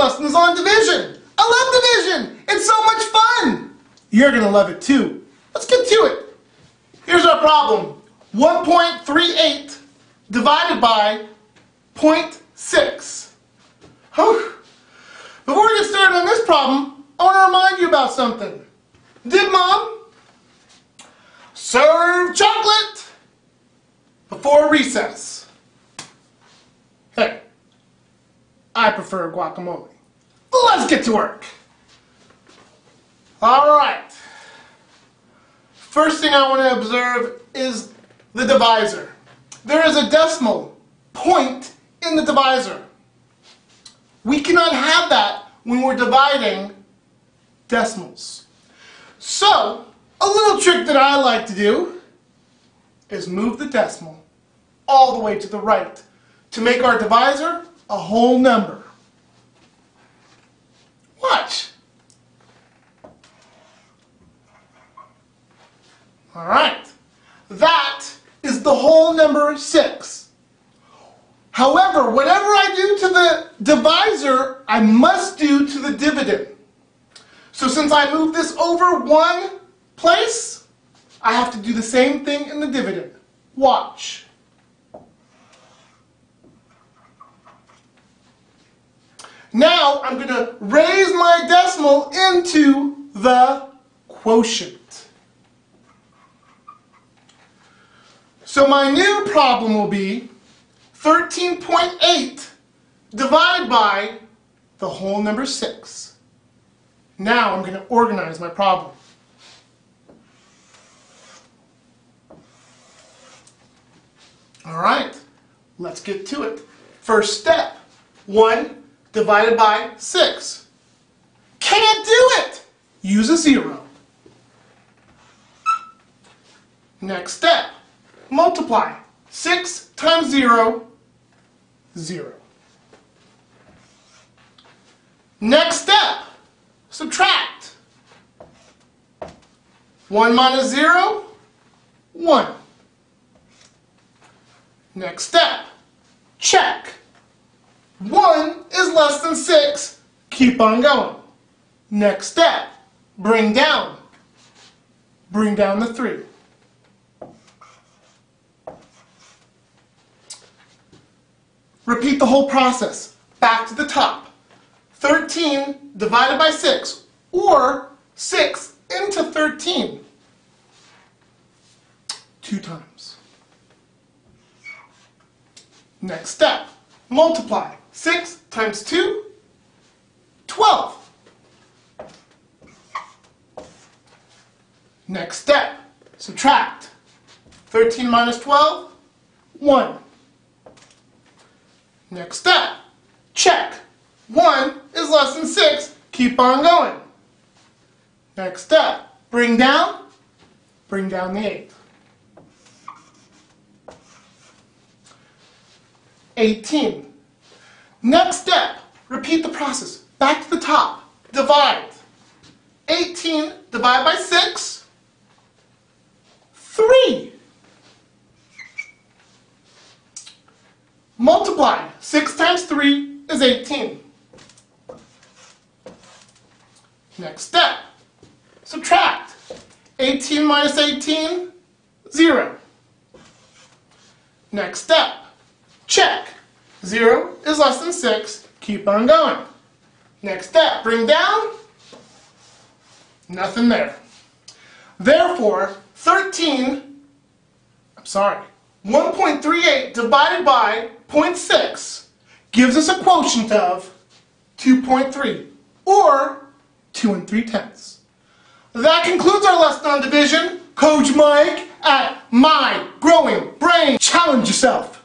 lessons on division. I love division. It's so much fun. You're going to love it too. Let's get to it. Here's our problem. 1.38 divided by 0.6. Whew. Before we get started on this problem, I want to remind you about something. Did mom serve chocolate before recess? I prefer guacamole. Let's get to work. All right. First thing I want to observe is the divisor. There is a decimal point in the divisor. We cannot have that when we're dividing decimals. So, a little trick that I like to do is move the decimal all the way to the right to make our divisor a whole number. Watch. All right. That is the whole number 6. However, whatever I do to the divisor, I must do to the dividend. So since I move this over one place, I have to do the same thing in the dividend. Watch. Now I'm going to raise my decimal into the quotient. So my new problem will be 13.8 divided by the whole number 6. Now I'm going to organize my problem. All right, let's get to it. First step, 1 divided by 6. Can't do it! Use a 0. Next step, multiply. 6 times 0, 0. Next step, subtract. 1 minus 0, 1. Next step, check. 1 is less than 6. Keep on going. Next step, bring down. Bring down the 3. Repeat the whole process. Back to the top. 13 divided by 6, or 6 into 13. Two times. Next step, multiply. 6 times 2, 12. Next step, subtract. 13 minus 12, 1. Next step, check. 1 is less than 6, keep on going. Next step, bring down, bring down the 8. 18. Next step, repeat the process. Back to the top, divide. 18 divided by 6, 3. Multiply. 6 times 3 is 18. Next step. Subtract. 18 minus 18, 0. Next step. Check. 0 is less than 6. Keep on going. Next step. Bring down. Nothing there. Therefore, 13, I'm sorry, 1.38 divided by 0.6 gives us a quotient of 2.3, or 2 and 3 tenths. That concludes our lesson on division. Coach Mike at My Growing Brain. Challenge yourself.